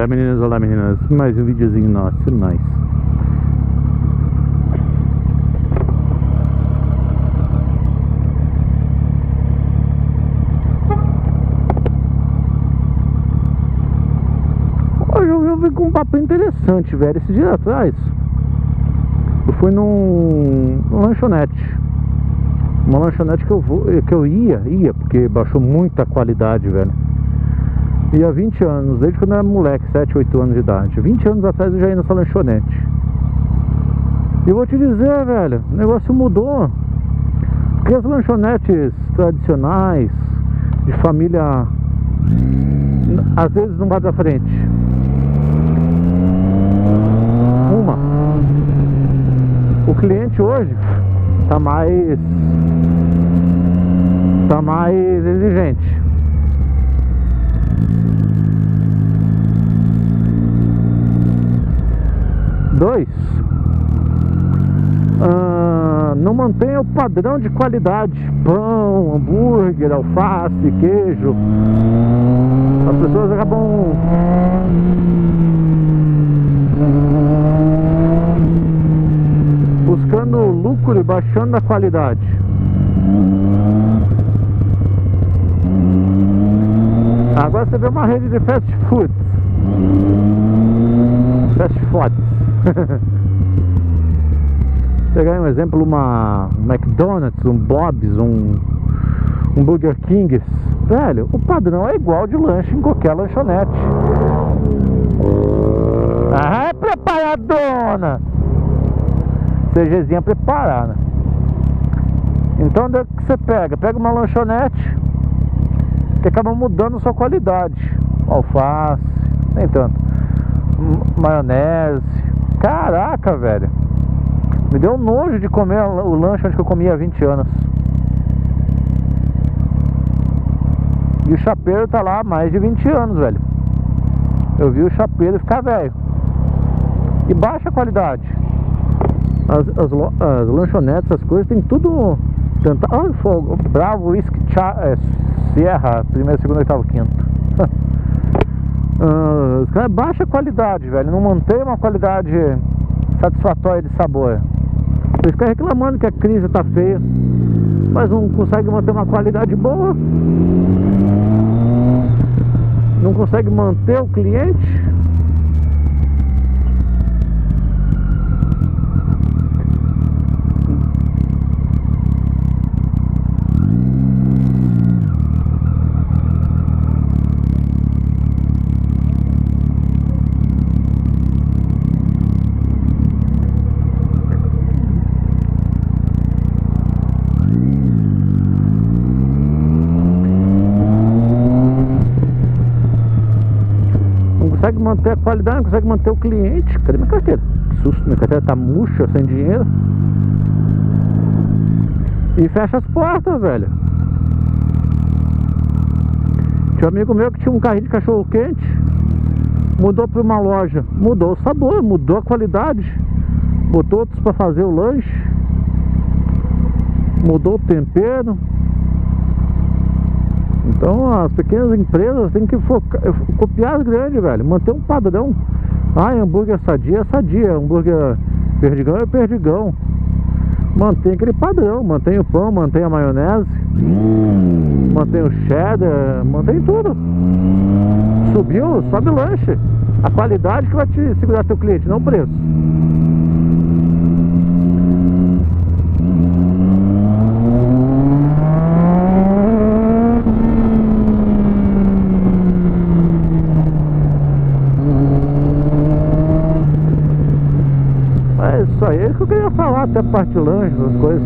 Olá meninas, olá meninas, mais um videozinho nosso, nice. Hoje eu vim com um papo interessante, velho, esse dia atrás. Eu fui num, num lanchonete. Uma lanchonete que eu, vou, que eu ia, ia, porque baixou muita qualidade, velho e há 20 anos, desde quando eu era moleque, 7, 8 anos de idade. 20 anos atrás eu já ia nessa lanchonete. E vou te dizer, velho, o negócio mudou. Porque as lanchonetes tradicionais De família Às vezes não vai pra frente. Uma. O cliente hoje Tá mais Tá mais exigente Dois, ah, não mantém o padrão de qualidade. Pão, hambúrguer, alface, queijo. As pessoas acabam buscando lucro e baixando a qualidade. Agora você vê uma rede de fast food. Fast food. Pegar um exemplo, uma um McDonald's, um Bob's, um, um Burger King. Velho, o padrão é igual de lanche em qualquer lanchonete. Ah, é preparadona! CGzinha preparada. Então onde é que você pega? Pega uma lanchonete que acaba mudando sua qualidade. Alface, nem tanto. Maionese, Caraca, velho. Me deu nojo de comer o lanche onde eu comia há 20 anos. E o chapeiro tá lá há mais de 20 anos, velho. Eu vi o chapeiro ficar velho. E baixa qualidade. As, as, as lanchonetes, as coisas, tem tudo. Tanta, ah, fogo, bravo, whisky, cha, é, Sierra, primeiro, segundo, oitavo, quinto. Uh, baixa qualidade, velho. Não mantém uma qualidade satisfatória de sabor. Eles ficam reclamando que a crise tá feia, mas não consegue manter uma qualidade boa. Não consegue manter o cliente. Consegue manter a qualidade, não consegue manter o cliente. Cadê minha carteira? Que susto, minha carteira tá murcha, sem dinheiro. E fecha as portas, velho. Tinha um amigo meu que tinha um carrinho de cachorro quente. Mudou para uma loja. Mudou o sabor, mudou a qualidade. Botou outros para fazer o lanche. Mudou o tempero. Então as pequenas empresas têm que focar, copiar as grandes, velho. Manter um padrão. Ah, hambúrguer sadia é sadia, hambúrguer perdigão é perdigão. Mantém aquele padrão, mantém o pão, mantém a maionese, mantém o cheddar, mantém tudo. Subiu, sobe o lanche. A qualidade que vai te segurar teu cliente, não o preço. Isso aí é que eu queria falar, até parte lanche, essas coisas.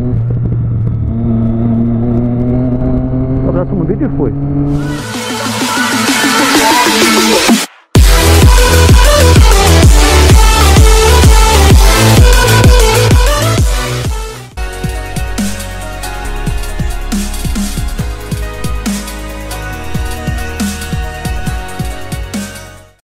Um abraço no vídeo e fui.